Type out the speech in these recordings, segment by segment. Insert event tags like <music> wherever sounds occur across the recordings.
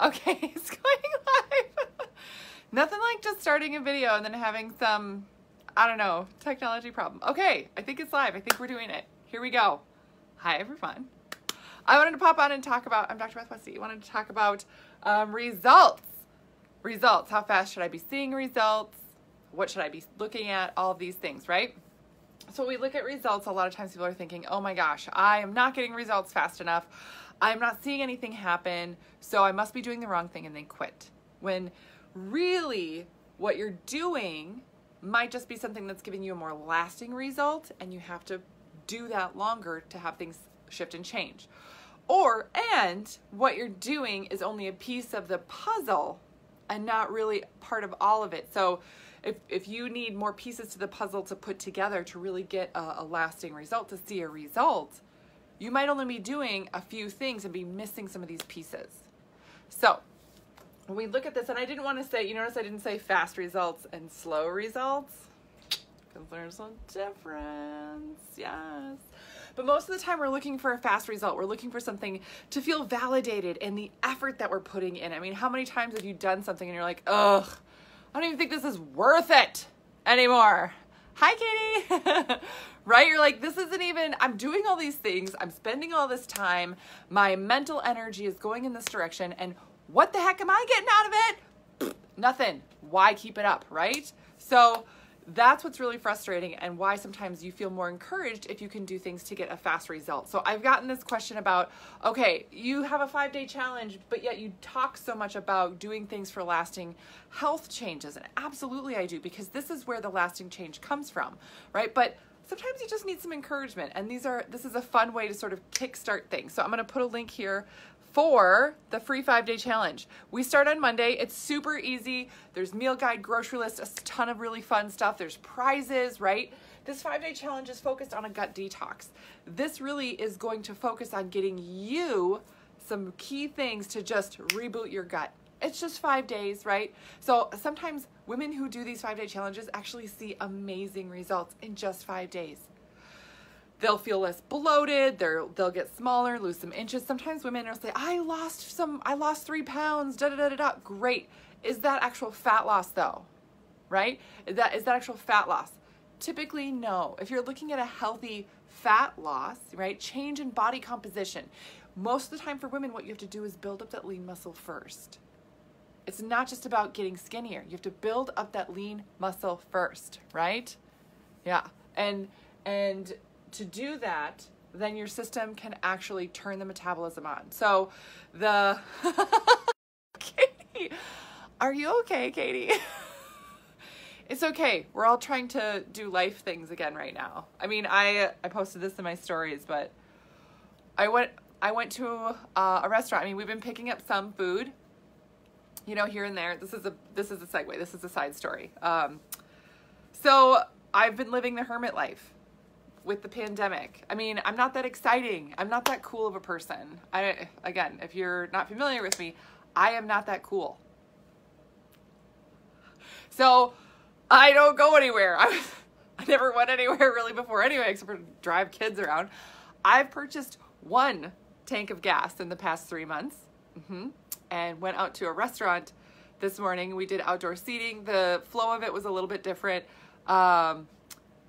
Okay, <laughs> it's going live. Nothing like just starting a video and then having some, I don't know, technology problem. Okay, I think it's live. I think we're doing it. Here we go. Hi, everyone. I wanted to pop on and talk about, I'm Dr. Beth Westie. I wanted to talk about um, results. Results. How fast should I be seeing results? What should I be looking at? All of these things, right? So we look at results, a lot of times people are thinking, oh my gosh, I am not getting results fast enough. I'm not seeing anything happen, so I must be doing the wrong thing and they quit. When really what you're doing might just be something that's giving you a more lasting result and you have to do that longer to have things shift and change. Or, and what you're doing is only a piece of the puzzle and not really part of all of it. So, if, if you need more pieces to the puzzle to put together to really get a, a lasting result, to see a result, you might only be doing a few things and be missing some of these pieces. So, when we look at this, and I didn't want to say, you notice I didn't say fast results and slow results because there's a difference. Yes. But most of the time, we're looking for a fast result. We're looking for something to feel validated in the effort that we're putting in. I mean, how many times have you done something and you're like, ugh, I don't even think this is worth it anymore? Hi, Katie. <laughs> right? You're like, this isn't even, I'm doing all these things, I'm spending all this time, my mental energy is going in this direction, and what the heck am I getting out of it? Nothing. Why keep it up, right? So, that's what's really frustrating and why sometimes you feel more encouraged if you can do things to get a fast result. So I've gotten this question about, okay, you have a five day challenge, but yet you talk so much about doing things for lasting health changes. And absolutely I do, because this is where the lasting change comes from, right? But sometimes you just need some encouragement and these are this is a fun way to sort of kickstart things so i'm going to put a link here for the free five day challenge. We start on Monday. It's super easy. There's meal guide, grocery list, a ton of really fun stuff. There's prizes, right? This five day challenge is focused on a gut detox. This really is going to focus on getting you some key things to just reboot your gut. It's just five days, right? So sometimes women who do these five day challenges actually see amazing results in just five days. They'll feel less bloated they'll they'll get smaller lose some inches. Sometimes women will say i lost some i lost three pounds da da da da da. Great. Is that actual fat loss though? Right? Is that is that actual fat loss? Typically no. If you're looking at a healthy fat loss right change in body composition. Most of the time for women what you have to do is build up that lean muscle first it's not just about getting skinnier you have to build up that lean muscle first right yeah and and to do that, then your system can actually turn the metabolism on. So the <laughs> Katie, are you okay, Katie? <laughs> it's okay. We're all trying to do life things again right now. I mean, I I posted this in my stories, but I went I went to uh, a restaurant. I mean, we've been picking up some food, you know, here and there. This is a this is a segue. This is a side story. Um, so I've been living the hermit life with the pandemic. I mean, I'm not that exciting. I'm not that cool of a person. I again, if you're not familiar with me, I am not that cool. So, I don't go anywhere. <laughs> I, I never went anywhere really before anyway, except for drive kids around. I've purchased one tank of gas in the past three months mm-hmm, and went out to a restaurant this morning. We did outdoor seating. The flow of it was a little bit different. Um,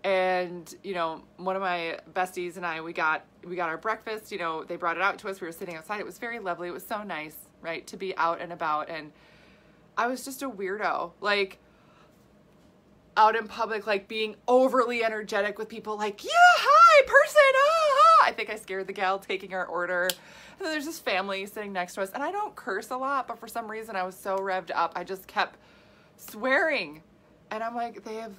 and you know one of my besties and i we got we got our breakfast you know they brought it out to us we were sitting outside it was very lovely it was so nice right to be out and about and i was just a weirdo like out in public like being overly energetic with people like yeah hi person ah, ah. i think i scared the gal taking our order there's this family sitting next to us and i don't curse a lot but for some reason i was so revved up i just kept swearing and i'm like they have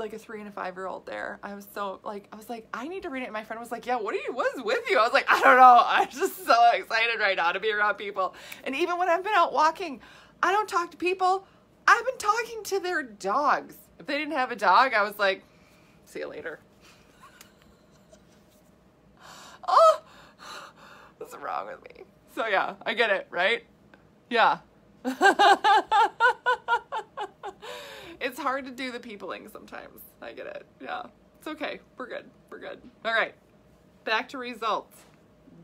like a three and a five year old there. I was so like, I was like, I need to read it. And my friend was like, yeah, what are you, what's with you? I was like, I don't know. I'm just so excited right now to be around people. And even when I've been out walking, I don't talk to people. I've been talking to their dogs. If they didn't have a dog, I was like, see you later. oh, wrong with me? So yeah, I get it, right? Yeah. <laughs> it's hard to do the peopling sometimes. I get it. Yeah. It's okay. We're good. We're good. All right. Back to results.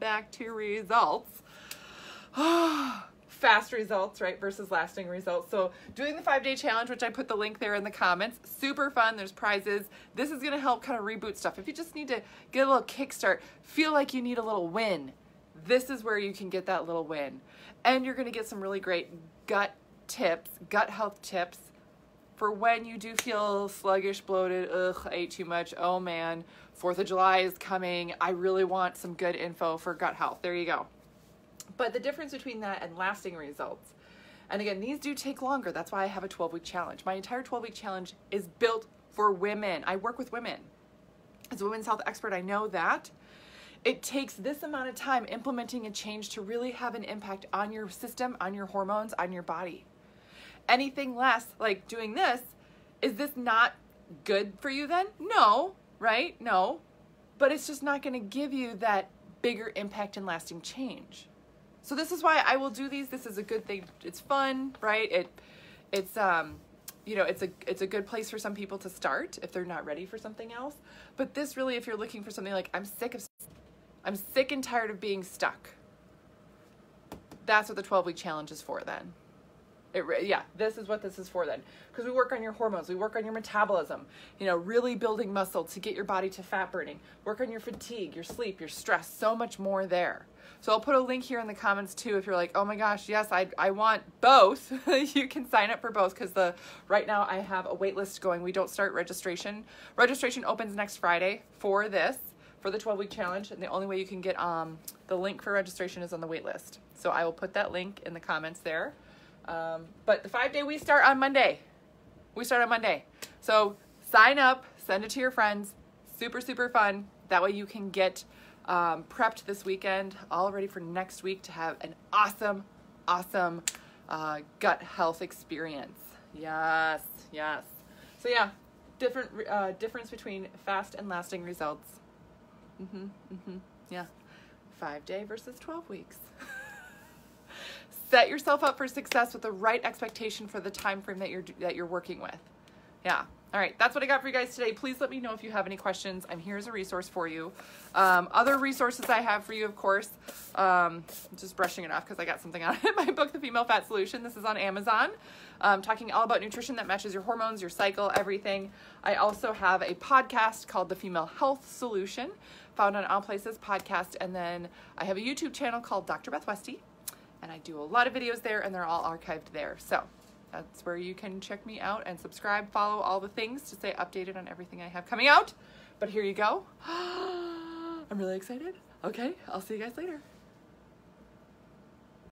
Back to results. fast <sighs> fast results, right, versus lasting results. So, doing the five day challenge, which I put the link there in the comments, super fun. There's prizes. This is going to help kind of reboot stuff. If you just need to get a little kickstart, feel like you need a little win, this is where you can get that little win. And you're to get some really great gut tips, gut health tips for when you do feel sluggish, bloated, ugh, I ate too much, oh man, 4th of July is coming. I really want some good info for gut health. There you go. But the difference between that and lasting results, and again, these do take longer. That's why I have a 12 week challenge. My entire 12 week challenge is built for women. I work with women. As a women's health expert, I know that. It takes this amount of time implementing a change to really have an impact on your system, on your hormones, on your body. Anything less, like doing this, is this not good for you then? No, right? No. But it's just not going to give you that bigger impact and lasting change. So this is why I will do these. This is a good thing. It's fun, right? It it's um you know, it's a it's a good place for some people to start if they're not ready for something else. But this really if you're looking for something like I'm sick of I'm sick and tired of being stuck. That's what the 12 week challenge is for then. It, yeah, this is what this is for then. Because we work on your hormones, we work on your metabolism, you know, really building muscle to get your body to fat burning, work on your fatigue, your sleep, your stress, so much more there. So I'll put a link here in the comments too if you're like, oh my gosh, yes, I, I want both. <laughs> you can sign up for both because the right now I have a wait list going. We don't start registration. Registration opens next Friday for this, for the 12 week challenge. And the only way you can get um, the link for registration is on the wait list. So I will put that link in the comments there. Um, but the five day we start on Monday. We start on Monday. So sign up, send it to your friends. Super, super fun. That way you can get um, prepped this weekend, all ready for next week to have an awesome, awesome uh, gut health experience. Yes, yes. So yeah, different uh, difference between fast and lasting results. Mm-hmm, mm-hmm, yeah. Five day versus 12 weeks. <laughs> set yourself up for success with the right expectation for the time frame that you're that you're working with. Yeah. All right, that's what I got for you guys today. Please let me know if you have any questions. I'm here as a resource for you. Um, other resources I have for you, of course, um, just brushing it off because I got something on <laughs> it. My book, The Female Fat Solution. This is on Amazon, um, talking all about nutrition that matches your hormones, your cycle, everything. I also have a podcast called The Female Health Solution, found on all places podcast, and then I have a YouTube channel called Dr. Beth Westie and I do a lot of videos there and they're all archived there. So that's where you can check me out and subscribe, follow all the things to stay updated on everything I have coming out. But here you go. <gasps> I'm really excited. Okay, I'll see you guys later.